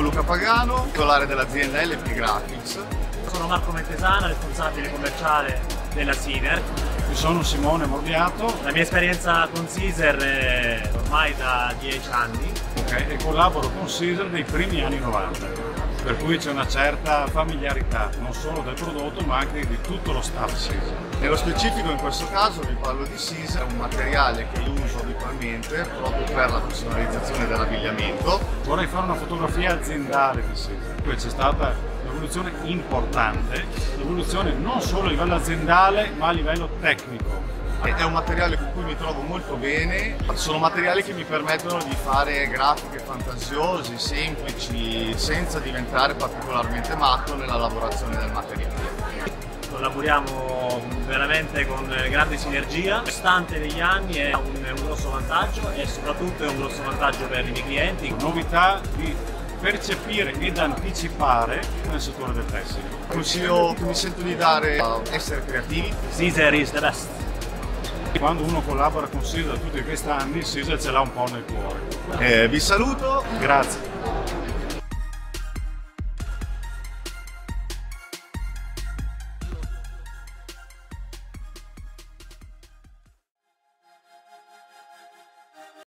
Luca Pagano, titolare dell'azienda LP Graphics. Sono Marco Mentesana, responsabile commerciale della Siner. Io sono Simone Morbiato. La mia esperienza con Caesar è ormai da 10 anni. Okay, e collaboro con Caesar dei primi anni 90 per cui c'è una certa familiarità non solo del prodotto ma anche di tutto lo staff Caesar. Nello specifico in questo caso vi parlo di Caesar, un materiale che io uso abitualmente proprio per la personalizzazione dell'abbigliamento. Vorrei fare una fotografia aziendale di Caesar, poi c'è stata un'evoluzione importante, un'evoluzione non solo a livello aziendale ma a livello tecnico è un materiale con cui mi trovo molto bene, sono materiali che mi permettono di fare grafiche fantasiose, semplici, senza diventare particolarmente matto nella lavorazione del materiale. Collaboriamo veramente con grande sinergia, costante negli anni è un, un grosso vantaggio e soprattutto è un grosso vantaggio per i miei clienti. Novità di percepire ed anticipare nel settore del tessile. Il consiglio che mi sento di dare è essere creativi. Caesar is the best. Quando uno collabora con Caesar tutti questi anni, Caesar ce l'ha un po' nel cuore. Eh, vi saluto. Grazie.